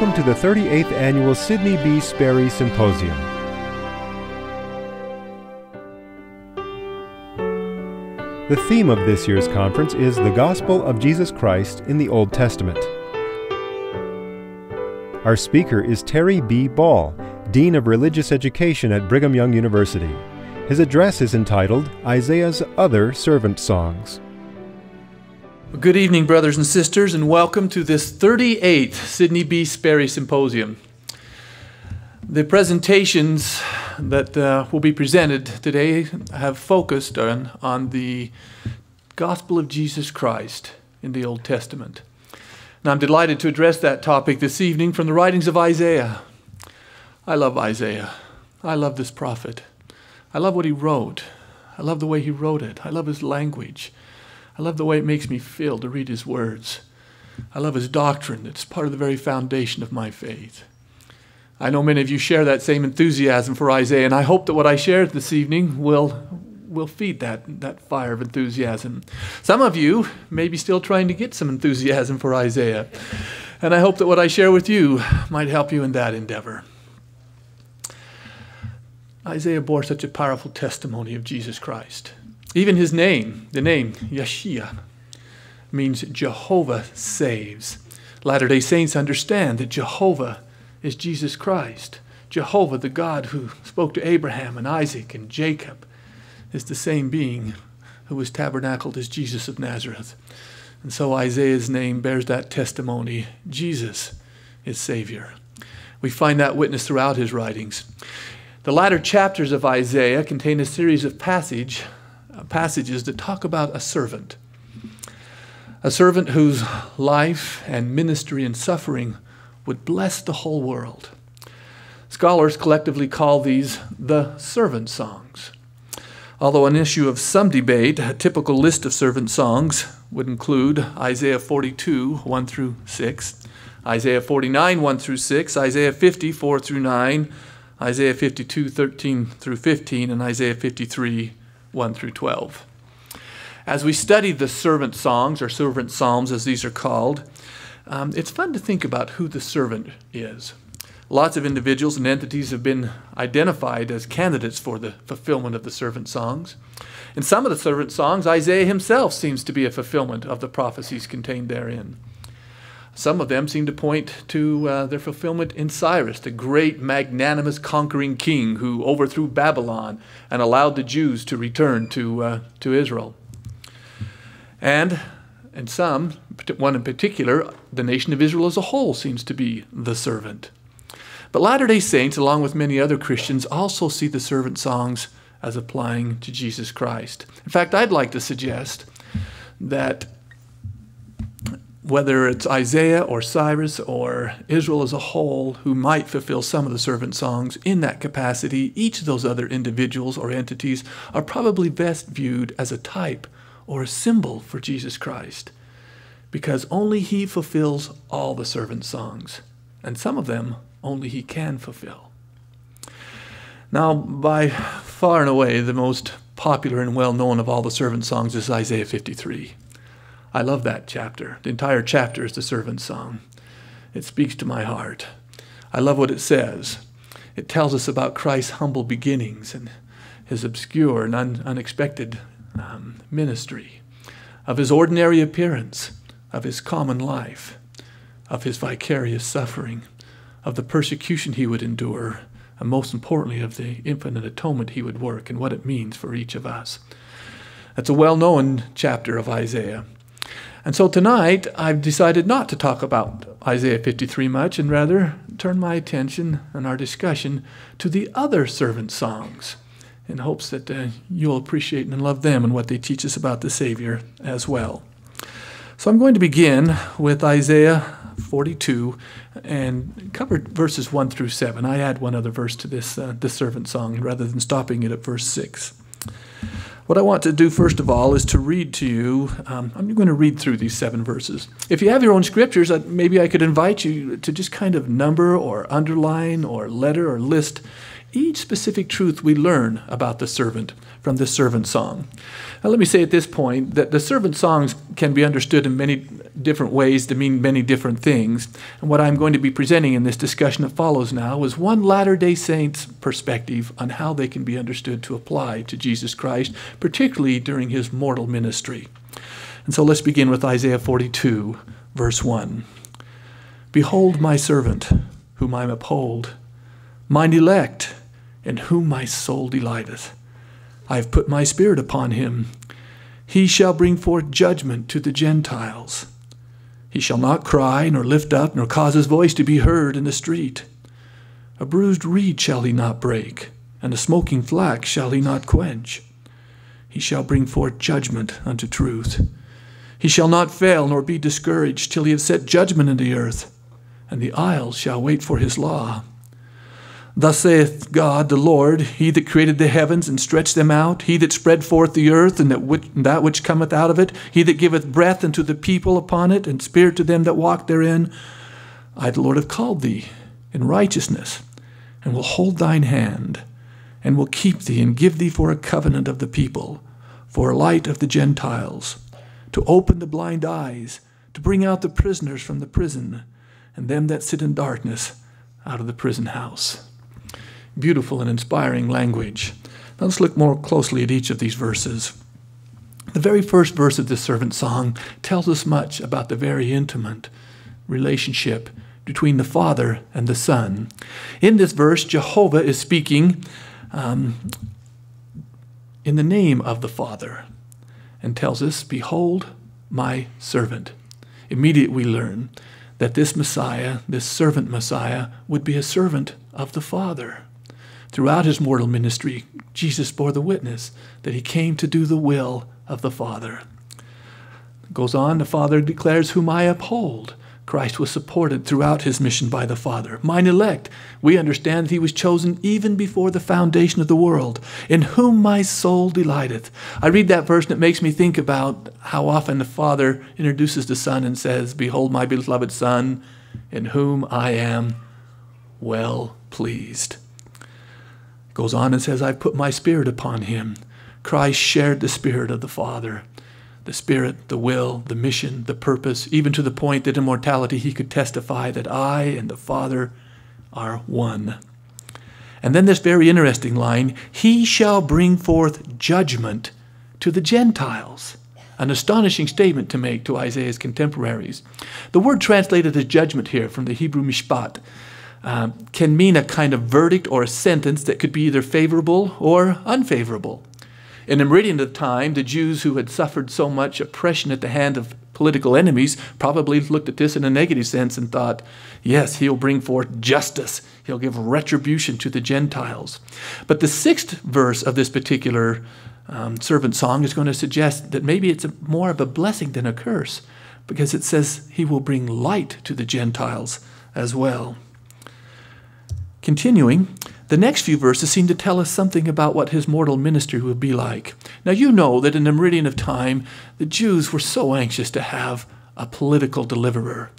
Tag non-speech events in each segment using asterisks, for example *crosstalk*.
Welcome to the 38th Annual Sidney B. Sperry Symposium. The theme of this year's conference is the Gospel of Jesus Christ in the Old Testament. Our speaker is Terry B. Ball, Dean of Religious Education at Brigham Young University. His address is entitled Isaiah's Other Servant Songs. Good evening, brothers and sisters, and welcome to this 38th Sidney B. Sperry Symposium. The presentations that uh, will be presented today have focused on, on the gospel of Jesus Christ in the Old Testament. And I'm delighted to address that topic this evening from the writings of Isaiah. I love Isaiah. I love this prophet. I love what he wrote. I love the way he wrote it. I love his language. I love the way it makes me feel to read his words. I love his doctrine. It's part of the very foundation of my faith. I know many of you share that same enthusiasm for Isaiah, and I hope that what I share this evening will, will feed that, that fire of enthusiasm. Some of you may be still trying to get some enthusiasm for Isaiah, and I hope that what I share with you might help you in that endeavor. Isaiah bore such a powerful testimony of Jesus Christ. Even his name, the name Yeshua, means Jehovah saves. Latter day Saints understand that Jehovah is Jesus Christ. Jehovah, the God who spoke to Abraham and Isaac and Jacob, is the same being who was tabernacled as Jesus of Nazareth. And so Isaiah's name bears that testimony Jesus is Savior. We find that witness throughout his writings. The latter chapters of Isaiah contain a series of passage uh, passages that talk about a servant. A servant whose life and ministry and suffering would bless the whole world. Scholars collectively call these the servant songs. Although an issue of some debate, a typical list of servant songs would include Isaiah 42, 1 through 6, Isaiah 49, 1 through 6, Isaiah 50, 4 through 9, Isaiah 52, 13 through 15, and Isaiah 53, 1 through 12. As we study the servant songs, or servant psalms as these are called, um, it's fun to think about who the servant is. Lots of individuals and entities have been identified as candidates for the fulfillment of the servant songs. In some of the servant songs, Isaiah himself seems to be a fulfillment of the prophecies contained therein. Some of them seem to point to uh, their fulfillment in Cyrus, the great, magnanimous, conquering king who overthrew Babylon and allowed the Jews to return to, uh, to Israel. And, and some, one in particular, the nation of Israel as a whole seems to be the servant. But Latter day Saints, along with many other Christians, also see the servant songs as applying to Jesus Christ. In fact, I'd like to suggest that whether it's Isaiah or Cyrus or Israel as a whole who might fulfill some of the servant songs in that capacity, each of those other individuals or entities are probably best viewed as a type or a symbol for Jesus Christ because only He fulfills all the servant songs, and some of them only He can fulfill. Now, by far and away, the most popular and well known of all the servant songs is Isaiah 53. I love that chapter. The entire chapter is the servant's song. It speaks to my heart. I love what it says. It tells us about Christ's humble beginnings and his obscure and un unexpected um, ministry, of his ordinary appearance, of his common life, of his vicarious suffering, of the persecution he would endure, and most importantly, of the infinite atonement he would work and what it means for each of us. That's a well known chapter of Isaiah. And so tonight, I've decided not to talk about Isaiah 53 much and rather turn my attention and our discussion to the other servant songs in hopes that uh, you'll appreciate and love them and what they teach us about the Savior as well. So I'm going to begin with Isaiah 42 and cover verses 1 through 7. I add one other verse to this, uh, this servant song rather than stopping it at verse 6. What I want to do first of all is to read to you. Um, I'm going to read through these seven verses. If you have your own scriptures, uh, maybe I could invite you to just kind of number or underline or letter or list each specific truth we learn about the servant from the servant song. Now, let me say at this point that the servant songs can be understood in many different ways to mean many different things. And what I'm going to be presenting in this discussion that follows now is one Latter day Saints perspective on how they can be understood to apply to Jesus Christ, particularly during his mortal ministry. And so let's begin with Isaiah 42, verse 1. Behold my servant, whom I uphold, mine elect, in whom my soul delighteth. I have put my spirit upon him. He shall bring forth judgment to the Gentiles. He shall not cry, nor lift up, nor cause his voice to be heard in the street. A bruised reed shall he not break, and a smoking flax shall he not quench. He shall bring forth judgment unto truth. He shall not fail nor be discouraged till he have set judgment in the earth, and the isles shall wait for his law. Thus saith God the Lord, He that created the heavens and stretched them out, He that spread forth the earth and that which, that which cometh out of it, He that giveth breath unto the people upon it, and spirit to them that walk therein. I, the Lord, have called thee in righteousness, and will hold thine hand, and will keep thee, and give thee for a covenant of the people, for a light of the Gentiles, to open the blind eyes, to bring out the prisoners from the prison, and them that sit in darkness out of the prison house beautiful and inspiring language. Now let's look more closely at each of these verses. The very first verse of this servant song tells us much about the very intimate relationship between the Father and the Son. In this verse, Jehovah is speaking um, in the name of the Father and tells us, Behold, my servant. Immediately we learn that this Messiah, this servant Messiah, would be a servant of the Father. Throughout his mortal ministry, Jesus bore the witness that he came to do the will of the Father. Goes on, the Father declares, Whom I uphold. Christ was supported throughout his mission by the Father. Mine elect, we understand that he was chosen even before the foundation of the world, in whom my soul delighteth. I read that verse and it makes me think about how often the Father introduces the Son and says, Behold my beloved Son, in whom I am well pleased. Goes on and says, I've put my spirit upon him. Christ shared the spirit of the Father. The spirit, the will, the mission, the purpose, even to the point that in mortality he could testify that I and the Father are one. And then this very interesting line, he shall bring forth judgment to the Gentiles. An astonishing statement to make to Isaiah's contemporaries. The word translated as judgment here from the Hebrew mishpat um, can mean a kind of verdict or a sentence that could be either favorable or unfavorable. In the Meridian of time, the Jews who had suffered so much oppression at the hand of political enemies probably looked at this in a negative sense and thought, yes, he'll bring forth justice. He'll give retribution to the Gentiles. But the sixth verse of this particular um, servant song is going to suggest that maybe it's a, more of a blessing than a curse because it says he will bring light to the Gentiles as well. Continuing, the next few verses seem to tell us something about what his mortal ministry would be like. Now, you know that in the meridian of time, the Jews were so anxious to have a political deliverer.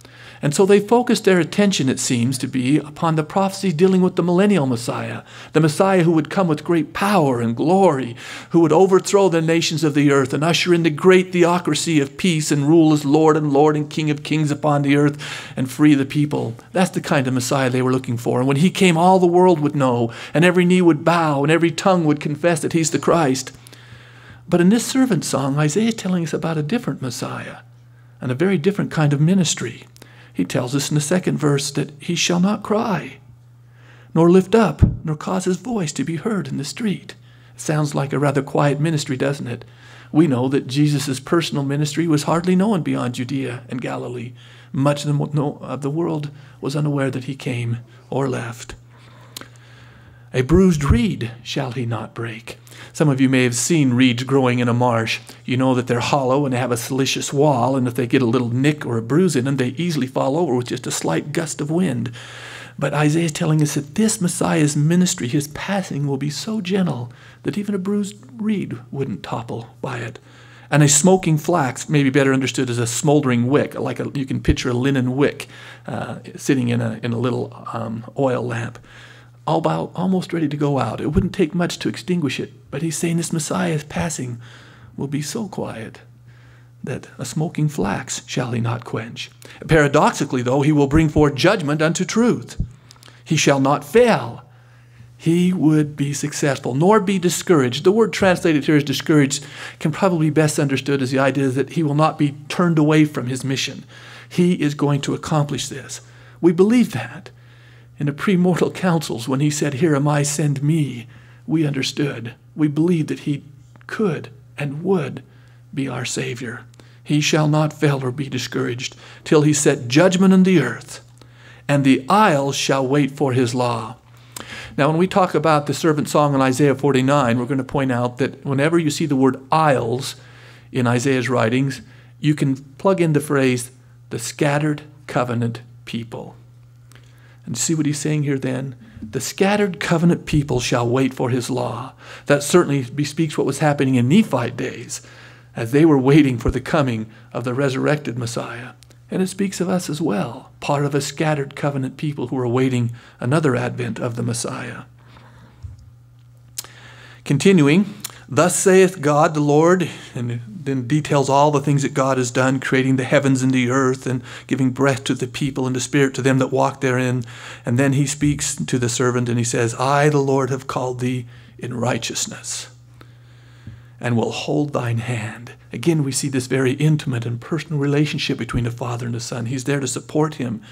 And so they focused their attention, it seems to be, upon the prophecy dealing with the millennial Messiah, the Messiah who would come with great power and glory, who would overthrow the nations of the earth and usher in the great theocracy of peace and rule as Lord and Lord and King of kings upon the earth and free the people. That's the kind of Messiah they were looking for. And when he came, all the world would know, and every knee would bow, and every tongue would confess that he's the Christ. But in this servant song, Isaiah is telling us about a different Messiah and a very different kind of ministry. He tells us in the second verse that he shall not cry, nor lift up, nor cause his voice to be heard in the street. Sounds like a rather quiet ministry, doesn't it? We know that Jesus' personal ministry was hardly known beyond Judea and Galilee. Much of the world was unaware that he came or left. A bruised reed shall he not break. Some of you may have seen reeds growing in a marsh. You know that they're hollow and they have a silicious wall, and if they get a little nick or a bruise in them, they easily fall over with just a slight gust of wind. But Isaiah is telling us that this Messiah's ministry, his passing, will be so gentle that even a bruised reed wouldn't topple by it. And a smoking flax may be better understood as a smoldering wick, like a, you can picture a linen wick uh, sitting in a, in a little um, oil lamp about almost ready to go out. It wouldn't take much to extinguish it, but he's saying this Messiah's passing will be so quiet that a smoking flax shall he not quench. Paradoxically, though, he will bring forth judgment unto truth. He shall not fail. He would be successful, nor be discouraged. The word translated here as discouraged can probably be best understood as the idea that he will not be turned away from his mission. He is going to accomplish this. We believe that. In the premortal councils, when he said, Here am I, send me, we understood. We believed that he could and would be our Savior. He shall not fail or be discouraged till he set judgment in the earth, and the isles shall wait for his law. Now, when we talk about the servant song in Isaiah 49, we're going to point out that whenever you see the word isles in Isaiah's writings, you can plug in the phrase, the scattered covenant people. And see what he's saying here then? The scattered covenant people shall wait for his law. That certainly bespeaks what was happening in Nephite days as they were waiting for the coming of the resurrected Messiah. And it speaks of us as well, part of a scattered covenant people who are awaiting another advent of the Messiah. Continuing, Thus saith God the Lord, and then details all the things that God has done, creating the heavens and the earth, and giving breath to the people and the spirit to them that walk therein. And then he speaks to the servant and he says, I, the Lord, have called thee in righteousness, and will hold thine hand. Again, we see this very intimate and personal relationship between the Father and the Son. He's there to support him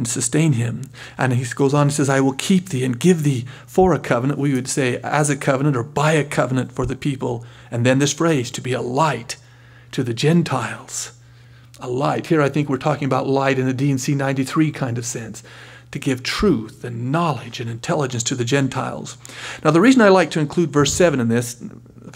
and sustain him. And he goes on and says, I will keep thee and give thee for a covenant. We would say as a covenant or by a covenant for the people. And then this phrase, to be a light to the Gentiles. A light. Here I think we're talking about light in a D&C 93 kind of sense. To give truth and knowledge and intelligence to the Gentiles. Now, the reason I like to include verse 7 in this,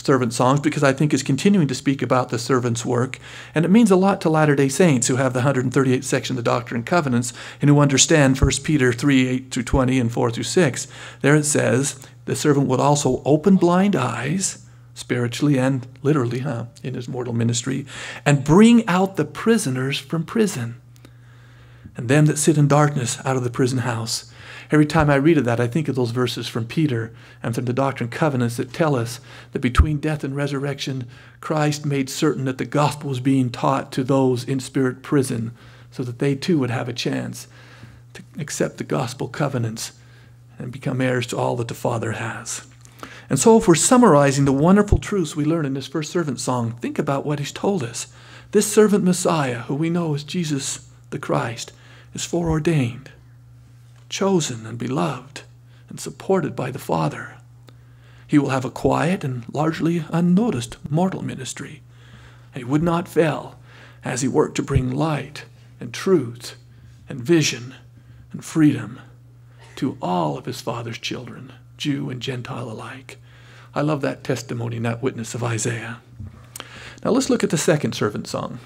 servant songs because I think is continuing to speak about the servant's work, and it means a lot to Latter day Saints who have the 138th section of the Doctrine and Covenants and who understand 1 Peter 3 8 through 20 and 4 through 6. There it says, The servant would also open blind eyes, spiritually and literally, huh, in his mortal ministry, and bring out the prisoners from prison, and them that sit in darkness out of the prison house Every time I read of that, I think of those verses from Peter and from the Doctrine and Covenants that tell us that between death and resurrection, Christ made certain that the gospel was being taught to those in spirit prison so that they too would have a chance to accept the gospel covenants and become heirs to all that the Father has. And so, if we're summarizing the wonderful truths we learn in this first servant song, think about what he's told us. This servant Messiah, who we know as Jesus the Christ, is foreordained chosen and beloved and supported by the Father. He will have a quiet and largely unnoticed mortal ministry. He would not fail as he worked to bring light and truth and vision and freedom to all of his Father's children, Jew and Gentile alike. I love that testimony and that witness of Isaiah. Now let's look at the second servant song.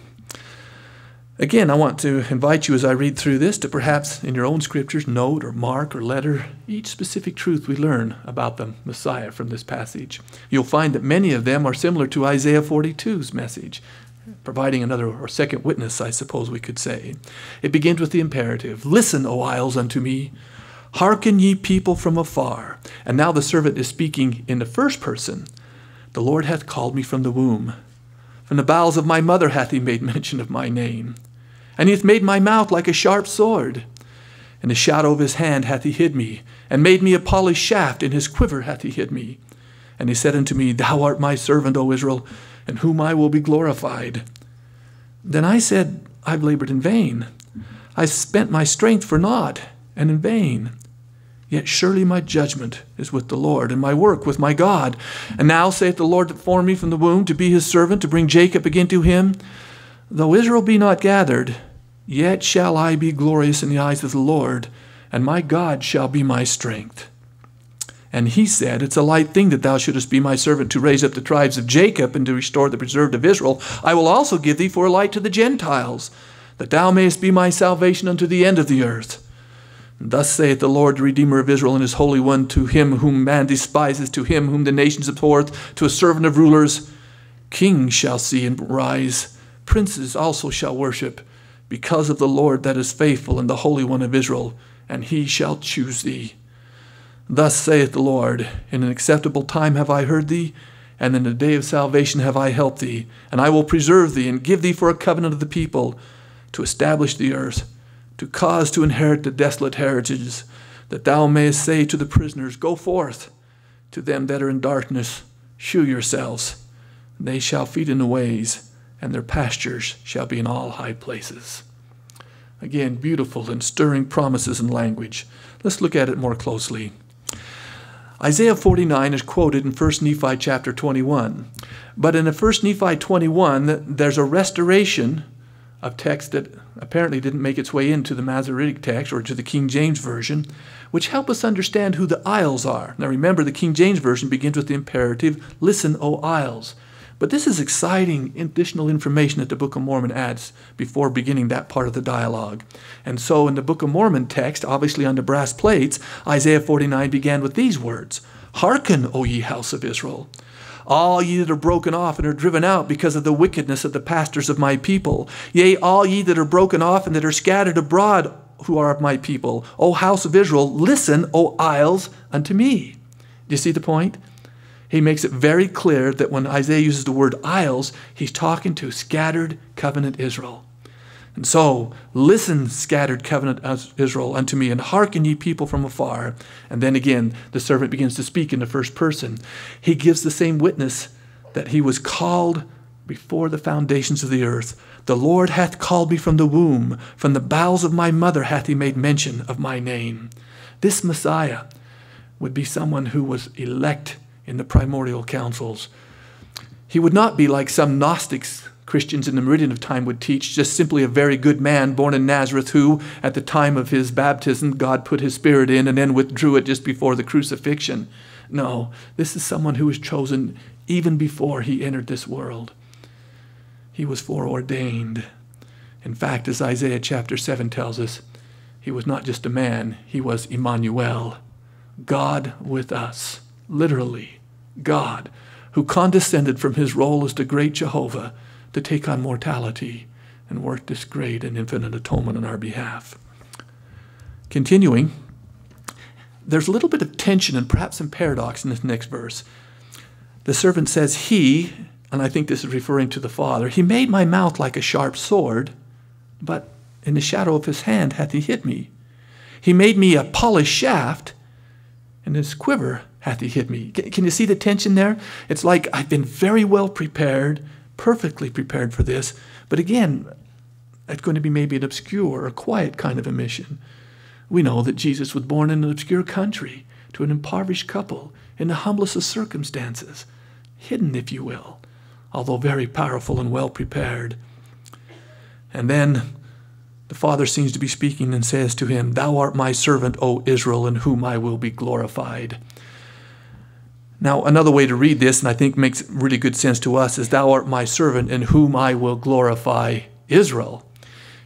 Again, I want to invite you as I read through this to perhaps in your own scriptures note or mark or letter each specific truth we learn about the Messiah from this passage. You'll find that many of them are similar to Isaiah 42's message, providing another or second witness, I suppose we could say. It begins with the imperative Listen, O isles, unto me. Hearken, ye people from afar. And now the servant is speaking in the first person. The Lord hath called me from the womb. From the bowels of my mother hath he made *laughs* mention of my name. And he hath made my mouth like a sharp sword. In the shadow of his hand hath he hid me, and made me a polished shaft, in his quiver hath he hid me. And he said unto me, Thou art my servant, O Israel, in whom I will be glorified. Then I said, I've labored in vain. I spent my strength for naught, and in vain. Yet surely my judgment is with the Lord, and my work with my God. And now saith the Lord that formed me from the womb to be his servant, to bring Jacob again to him. Though Israel be not gathered, Yet shall I be glorious in the eyes of the Lord, and my God shall be my strength. And he said, It's a light thing that thou shouldest be my servant to raise up the tribes of Jacob and to restore the preserved of Israel. I will also give thee for a light to the Gentiles, that thou mayest be my salvation unto the end of the earth. And thus saith the Lord, the Redeemer of Israel, and his Holy One, to him whom man despises, to him whom the nations abhorreth, to a servant of rulers, kings shall see and rise, princes also shall worship because of the Lord that is faithful and the Holy One of Israel, and he shall choose thee. Thus saith the Lord In an acceptable time have I heard thee, and in the day of salvation have I helped thee. And I will preserve thee, and give thee for a covenant of the people, to establish the earth, to cause to inherit the desolate heritages, that thou mayest say to the prisoners, Go forth. To them that are in darkness, shew yourselves. And they shall feed in the ways, and their pastures shall be in all high places. Again, beautiful and stirring promises and language. Let's look at it more closely. Isaiah 49 is quoted in 1 Nephi chapter 21. But in 1 Nephi 21, there's a restoration of text that apparently didn't make its way into the Masoretic text or to the King James Version, which help us understand who the isles are. Now remember, the King James Version begins with the imperative, Listen, O isles. But this is exciting additional information that the Book of Mormon adds before beginning that part of the dialogue. And so in the Book of Mormon text, obviously on the brass plates, Isaiah 49 began with these words Hearken, O ye house of Israel. All ye that are broken off and are driven out because of the wickedness of the pastors of my people. Yea, all ye that are broken off and that are scattered abroad who are of my people. O house of Israel, listen, O isles, unto me. Do you see the point? He makes it very clear that when Isaiah uses the word isles, he's talking to scattered covenant Israel. And so, listen, scattered covenant Israel, unto me, and hearken, ye people from afar. And then again, the servant begins to speak in the first person. He gives the same witness that he was called before the foundations of the earth. The Lord hath called me from the womb, from the bowels of my mother hath he made mention of my name. This Messiah would be someone who was elect in the primordial councils. He would not be like some Gnostics Christians in the meridian of time would teach, just simply a very good man born in Nazareth who, at the time of his baptism, God put his spirit in and then withdrew it just before the crucifixion. No, this is someone who was chosen even before he entered this world. He was foreordained. In fact, as Isaiah chapter 7 tells us, he was not just a man, he was Emmanuel, God with us, literally. God, who condescended from his role as the great Jehovah to take on mortality and work this great and infinite atonement on our behalf. Continuing, there's a little bit of tension and perhaps some paradox in this next verse. The servant says, He, and I think this is referring to the Father, He made my mouth like a sharp sword, but in the shadow of His hand hath He hid me. He made me a polished shaft, and His quiver hath he hid me. Can you see the tension there? It's like I've been very well prepared, perfectly prepared for this, but again, it's going to be maybe an obscure or quiet kind of a mission. We know that Jesus was born in an obscure country to an impoverished couple in the humblest of circumstances, hidden, if you will, although very powerful and well prepared. And then the Father seems to be speaking and says to him, Thou art my servant, O Israel, in whom I will be glorified. Now, another way to read this, and I think makes really good sense to us, is Thou art my servant in whom I will glorify Israel.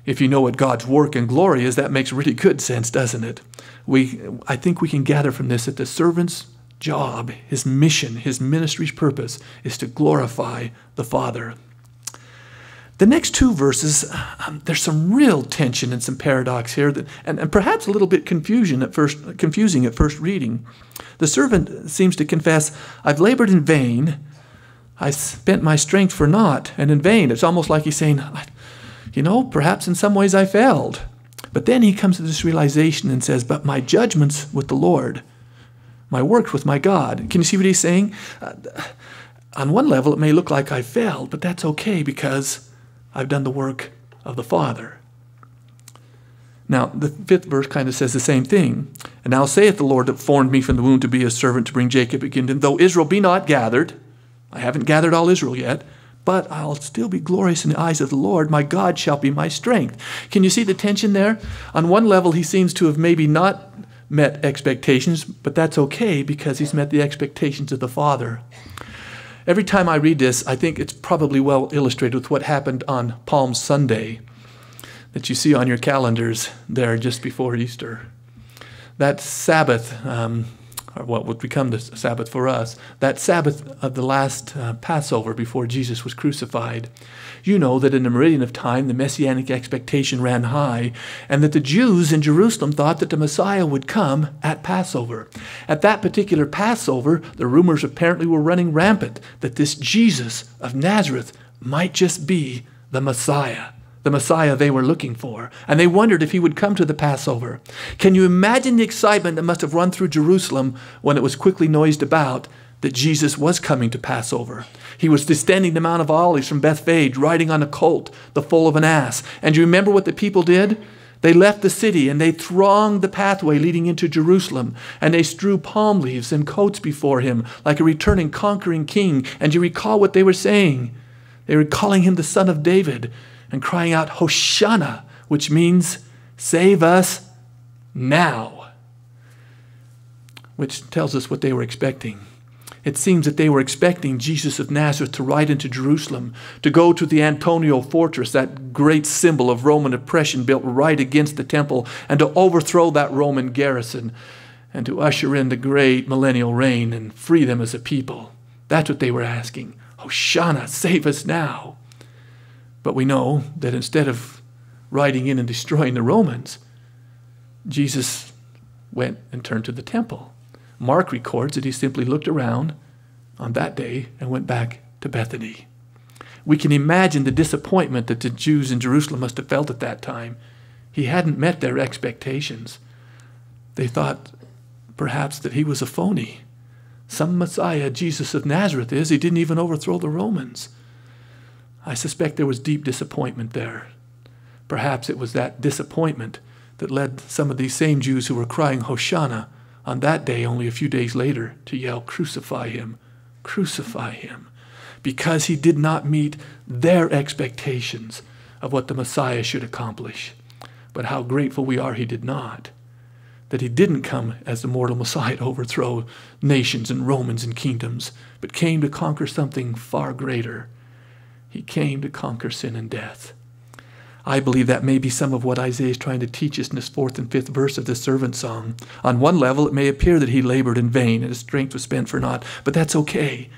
If you know what God's work and glory is, that makes really good sense, doesn't it? We, I think we can gather from this that the servant's job, his mission, his ministry's purpose is to glorify the Father. The next two verses, um, there's some real tension and some paradox here, that, and, and perhaps a little bit confusion at first, confusing at first reading. The servant seems to confess, I've labored in vain. I spent my strength for naught and in vain. It's almost like he's saying, you know, perhaps in some ways I failed. But then he comes to this realization and says, But my judgment's with the Lord, my work's with my God. Can you see what he's saying? Uh, on one level, it may look like I failed, but that's okay because I've done the work of the Father. Now, the fifth verse kind of says the same thing. And now saith the Lord that formed me from the womb to be a servant to bring Jacob again. And though Israel be not gathered, I haven't gathered all Israel yet, but I'll still be glorious in the eyes of the Lord. My God shall be my strength. Can you see the tension there? On one level, he seems to have maybe not met expectations, but that's okay because he's met the expectations of the Father. Every time I read this, I think it's probably well illustrated with what happened on Palm Sunday that you see on your calendars there just before Easter. That Sabbath, um, or what would become the Sabbath for us, that Sabbath of the last uh, Passover before Jesus was crucified, you know that in the meridian of time the messianic expectation ran high, and that the Jews in Jerusalem thought that the Messiah would come at Passover. At that particular Passover, the rumors apparently were running rampant that this Jesus of Nazareth might just be the Messiah the Messiah they were looking for, and they wondered if he would come to the Passover. Can you imagine the excitement that must have run through Jerusalem when it was quickly noised about that Jesus was coming to Passover? He was descending the Mount of Olives from Bethphage, riding on a colt, the foal of an ass. And you remember what the people did? They left the city and they thronged the pathway leading into Jerusalem, and they strew palm leaves and coats before him like a returning conquering king. And you recall what they were saying? They were calling him the son of David and crying out, Hosanna, which means save us now, which tells us what they were expecting. It seems that they were expecting Jesus of Nazareth to ride into Jerusalem, to go to the Antonia fortress, that great symbol of Roman oppression built right against the temple, and to overthrow that Roman garrison, and to usher in the great millennial reign and free them as a people. That's what they were asking. Hosanna, save us now. But we know that instead of riding in and destroying the Romans, Jesus went and turned to the temple. Mark records that he simply looked around on that day and went back to Bethany. We can imagine the disappointment that the Jews in Jerusalem must have felt at that time. He hadn't met their expectations. They thought perhaps that he was a phony. Some Messiah, Jesus of Nazareth, is. He didn't even overthrow the Romans. I suspect there was deep disappointment there. Perhaps it was that disappointment that led some of these same Jews who were crying Hosanna on that day, only a few days later, to yell, Crucify him, crucify him, because he did not meet their expectations of what the Messiah should accomplish. But how grateful we are he did not. That he didn't come as the mortal Messiah to overthrow nations and Romans and kingdoms, but came to conquer something far greater he came to conquer sin and death. I believe that may be some of what Isaiah is trying to teach us in this fourth and fifth verse of the servant song. On one level, it may appear that he labored in vain and his strength was spent for naught, but that's okay.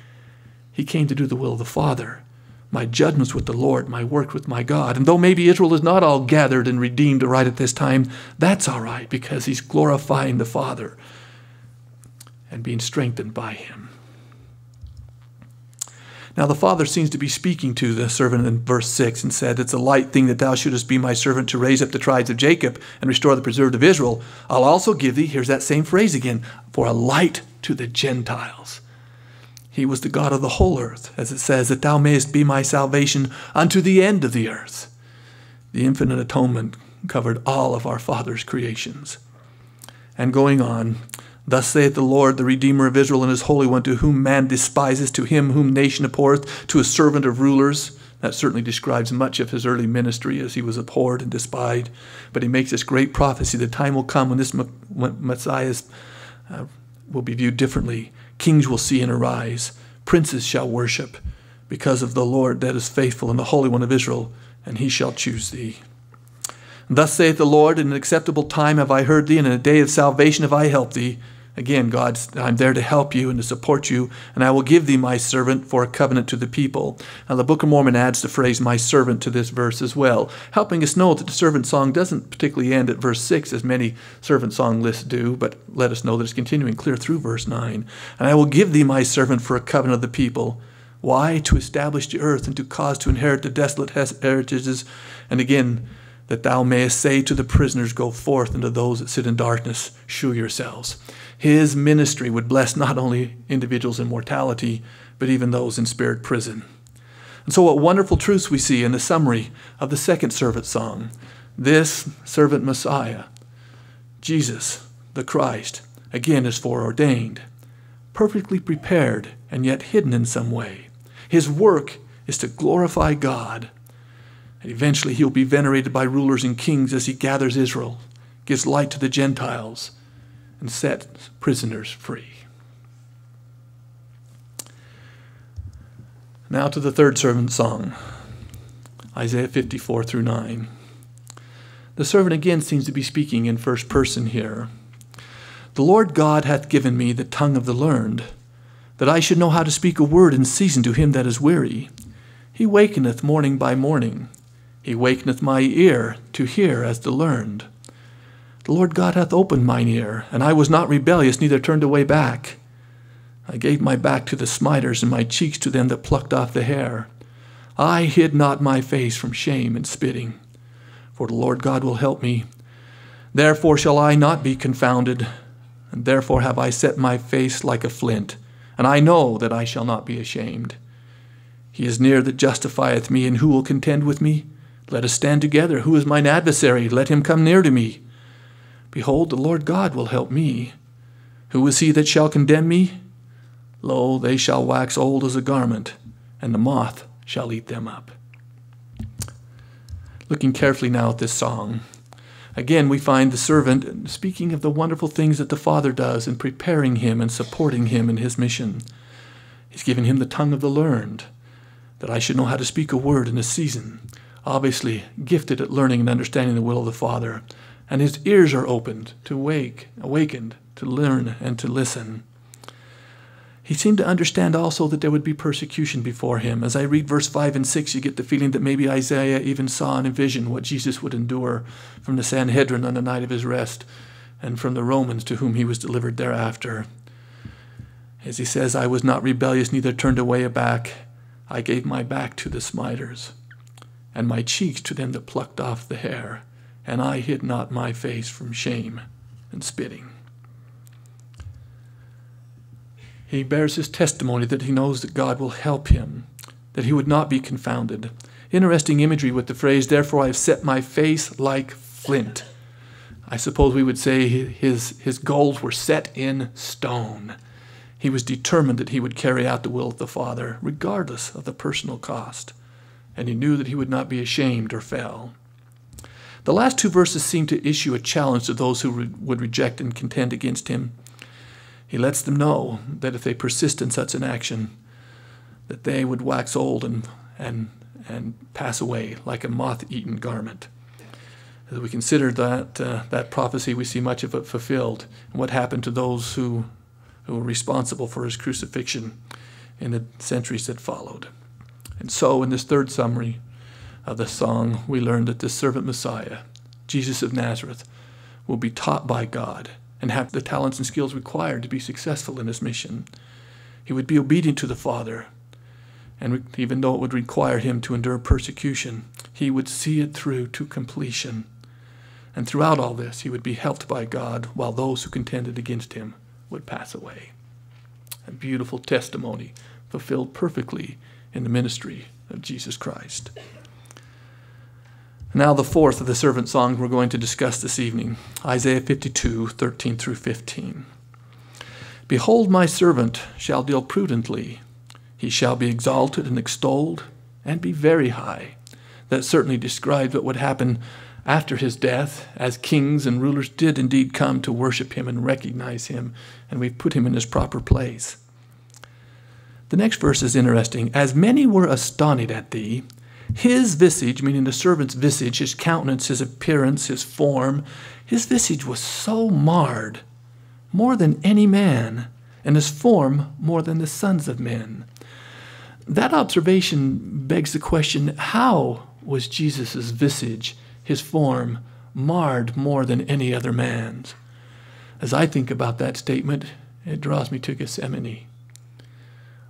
He came to do the will of the Father. My judgments with the Lord, my work with my God. And though maybe Israel is not all gathered and redeemed right at this time, that's all right because he's glorifying the Father and being strengthened by him. Now the father seems to be speaking to the servant in verse 6 and said, It's a light thing that thou shouldest be my servant to raise up the tribes of Jacob and restore the preserved of Israel. I'll also give thee, here's that same phrase again, for a light to the Gentiles. He was the God of the whole earth, as it says, that thou mayest be my salvation unto the end of the earth. The infinite atonement covered all of our Father's creations. And going on, Thus saith the Lord, the Redeemer of Israel, and his Holy One, to whom man despises, to him whom nation abhorreth, to a servant of rulers. That certainly describes much of his early ministry as he was abhorred and despised. But he makes this great prophecy the time will come when this Messiah uh, will be viewed differently. Kings will see and arise, princes shall worship, because of the Lord that is faithful and the Holy One of Israel, and he shall choose thee. Thus saith the Lord, in an acceptable time have I heard thee, and in a day of salvation have I helped thee. Again, God, I'm there to help you and to support you, and I will give thee my servant for a covenant to the people. Now, the Book of Mormon adds the phrase my servant to this verse as well, helping us know that the servant song doesn't particularly end at verse 6 as many servant song lists do, but let us know that it's continuing clear through verse 9. And I will give thee my servant for a covenant of the people. Why? To establish the earth and to cause to inherit the desolate heritages. And again, that thou mayest say to the prisoners, Go forth, and to those that sit in darkness, shew yourselves. His ministry would bless not only individuals in mortality, but even those in spirit prison. And so, what wonderful truths we see in the summary of the second servant song. This servant Messiah, Jesus, the Christ, again is foreordained, perfectly prepared, and yet hidden in some way. His work is to glorify God, and eventually he'll be venerated by rulers and kings as he gathers Israel, gives light to the Gentiles, and sets prisoners free. Now to the third servant song, Isaiah 54 through 9. The servant again seems to be speaking in first person here. The Lord God hath given me the tongue of the learned, that I should know how to speak a word in season to him that is weary. He wakeneth morning by morning. He wakeneth my ear to hear as the learned. The Lord God hath opened mine ear, and I was not rebellious, neither turned away back. I gave my back to the smiters, and my cheeks to them that plucked off the hair. I hid not my face from shame and spitting, for the Lord God will help me. Therefore shall I not be confounded, and therefore have I set my face like a flint, and I know that I shall not be ashamed. He is near that justifieth me, and who will contend with me? Let us stand together. Who is mine adversary? Let him come near to me. Behold, the Lord God will help me. Who is he that shall condemn me? Lo, they shall wax old as a garment, and the moth shall eat them up. Looking carefully now at this song, again we find the servant speaking of the wonderful things that the Father does in preparing him and supporting him in his mission. He's given him the tongue of the learned, that I should know how to speak a word in a season. Obviously, gifted at learning and understanding the will of the Father, and his ears are opened to wake, awakened to learn and to listen. He seemed to understand also that there would be persecution before him. As I read verse 5 and 6, you get the feeling that maybe Isaiah even saw and vision what Jesus would endure from the Sanhedrin on the night of his rest and from the Romans to whom he was delivered thereafter. As he says, I was not rebellious, neither turned away back. I gave my back to the smiters, and my cheeks to them that plucked off the hair, and I hid not my face from shame and spitting. He bears his testimony that he knows that God will help him, that he would not be confounded. Interesting imagery with the phrase, therefore I have set my face like flint. I suppose we would say his, his goals were set in stone. He was determined that he would carry out the will of the Father, regardless of the personal cost, and he knew that he would not be ashamed or fail. The last two verses seem to issue a challenge to those who re- would reject and contend against him. He lets them know that if they persist in such an action, that they would wax old and, and, and pass away like a moth-eaten garment. As we consider that, uh, that prophecy, we see much of it fulfilled and what happened to those who, who were responsible for his crucifixion in the centuries that followed. And so, in this third summary of the song, we learn that this servant Messiah, Jesus of Nazareth, will be taught by God and have the talents and skills required to be successful in his mission. He would be obedient to the Father, and even though it would require him to endure persecution, he would see it through to completion. And throughout all this, he would be helped by God, while those who contended against him would pass away. A beautiful testimony fulfilled perfectly in the ministry of Jesus Christ. Now, the fourth of the servant songs we're going to discuss this evening Isaiah 52, 13 through 15. Behold, my servant shall deal prudently. He shall be exalted and extolled and be very high. That certainly describes what would happen after his death, as kings and rulers did indeed come to worship him and recognize him, and we've put him in his proper place. The next verse is interesting. As many were astonished at thee, his visage, meaning the servant's visage, his countenance, his appearance, his form, his visage was so marred, more than any man, and his form more than the sons of men. That observation begs the question how was Jesus' visage, his form, marred more than any other man's? As I think about that statement, it draws me to Gethsemane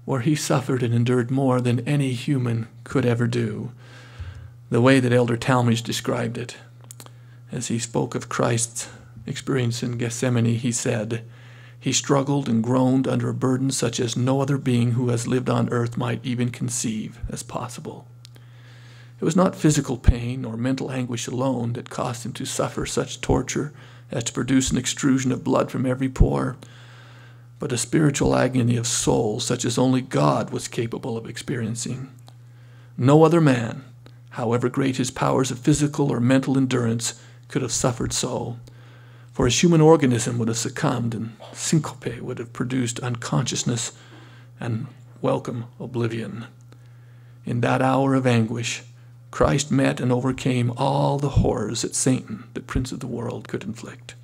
where he suffered and endured more than any human could ever do. The way that Elder Talmage described it, as he spoke of Christ's experience in Gethsemane, he said, He struggled and groaned under a burden such as no other being who has lived on earth might even conceive as possible. It was not physical pain or mental anguish alone that caused him to suffer such torture as to produce an extrusion of blood from every pore but a spiritual agony of soul such as only God was capable of experiencing. No other man, however great his powers of physical or mental endurance, could have suffered so, for his human organism would have succumbed and syncope would have produced unconsciousness and welcome oblivion. In that hour of anguish, Christ met and overcame all the horrors that Satan, the prince of the world, could inflict.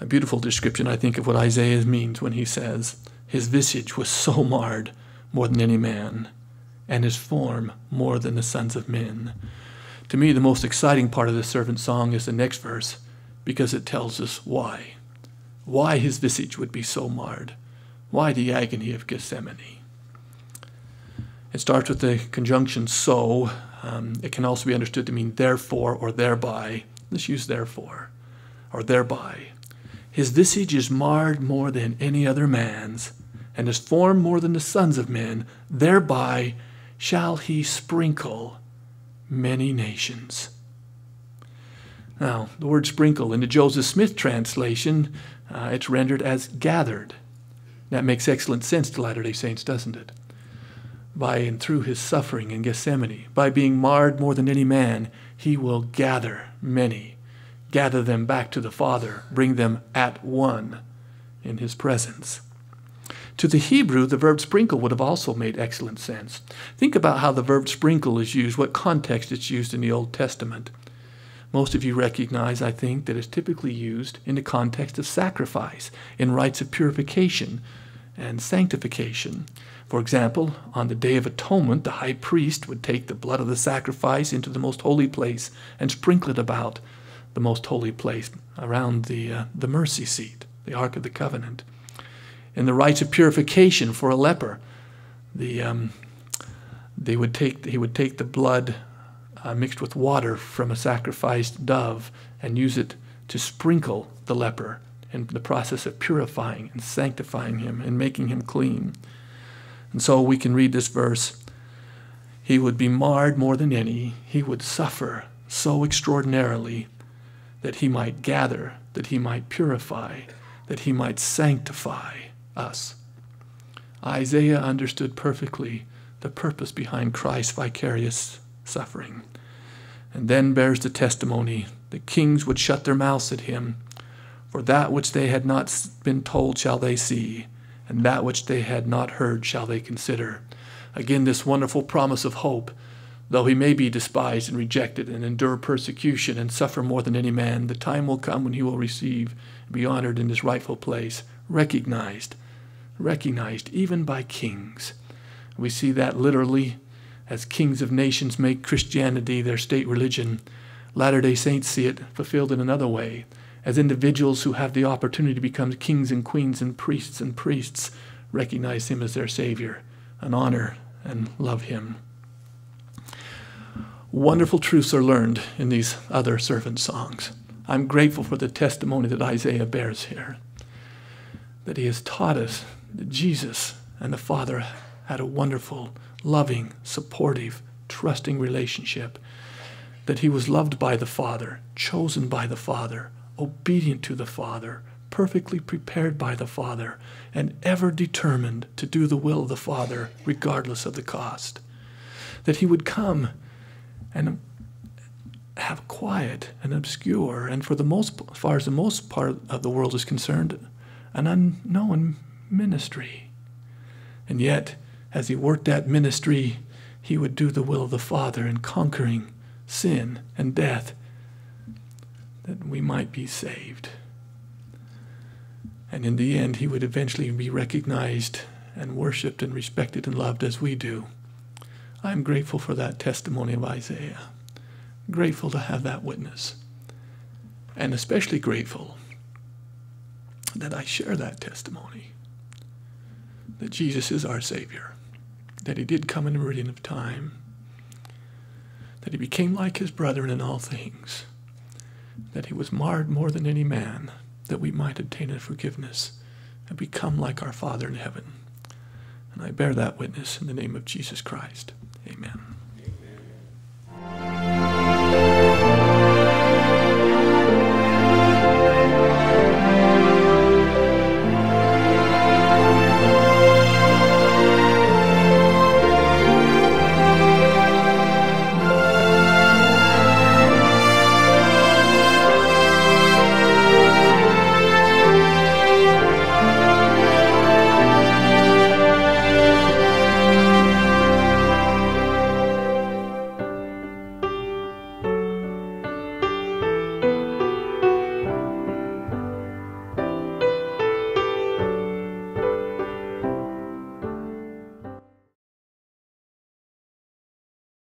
A beautiful description, I think, of what Isaiah means when he says, His visage was so marred more than any man, and his form more than the sons of men. To me, the most exciting part of this servant song is the next verse, because it tells us why. Why his visage would be so marred. Why the agony of Gethsemane. It starts with the conjunction so. Um, it can also be understood to mean therefore or thereby. Let's use therefore or thereby. His visage is marred more than any other man's, and his form more than the sons of men. Thereby shall he sprinkle many nations. Now, the word sprinkle in the Joseph Smith translation, uh, it's rendered as gathered. That makes excellent sense to Latter day Saints, doesn't it? By and through his suffering in Gethsemane, by being marred more than any man, he will gather many, gather them back to the Father, bring them at one in his presence. To the Hebrew, the verb sprinkle would have also made excellent sense. Think about how the verb sprinkle is used, what context it's used in the Old Testament. Most of you recognize, I think, that it's typically used in the context of sacrifice, in rites of purification and sanctification. For example, on the Day of Atonement, the high priest would take the blood of the sacrifice into the most holy place and sprinkle it about the most holy place, around the, uh, the mercy seat, the Ark of the Covenant. In the rites of purification for a leper, the, um, they would take, he would take the blood uh, mixed with water from a sacrificed dove and use it to sprinkle the leper in the process of purifying and sanctifying him and making him clean. And so we can read this verse He would be marred more than any, he would suffer so extraordinarily that he might gather, that he might purify, that he might sanctify us. Isaiah understood perfectly the purpose behind Christ's vicarious suffering, and then bears the testimony the kings would shut their mouths at him, for that which they had not been told shall they see, and that which they had not heard shall they consider. Again, this wonderful promise of hope. Though he may be despised and rejected and endure persecution and suffer more than any man, the time will come when he will receive and be honored in his rightful place, recognized, recognized even by kings. We see that literally as kings of nations make Christianity their state religion. Latter day Saints see it fulfilled in another way as individuals who have the opportunity to become kings and queens and priests and priests recognize him as their Savior and honor and love him. Wonderful truths are learned in these other servant songs. I'm grateful for the testimony that Isaiah bears here, that he has taught us that Jesus and the Father had a wonderful, loving, supportive, trusting relationship, that he was loved by the Father, chosen by the Father, obedient to the Father, perfectly prepared by the Father, and ever determined to do the will of the Father regardless of the cost. That he would come and have quiet and obscure, and for the most as far as the most part of the world is concerned, an unknown ministry. And yet, as he worked that ministry, he would do the will of the Father in conquering sin and death that we might be saved. And in the end, he would eventually be recognized and worshiped and respected and loved as we do. I'm grateful for that testimony of Isaiah. Grateful to have that witness. And especially grateful that I share that testimony. That Jesus is our Savior. That He did come in the meridian of time. That He became like His brethren in all things that he was marred more than any man, that we might obtain a forgiveness and become like our Father in heaven. And I bear that witness in the name of Jesus Christ. Amen.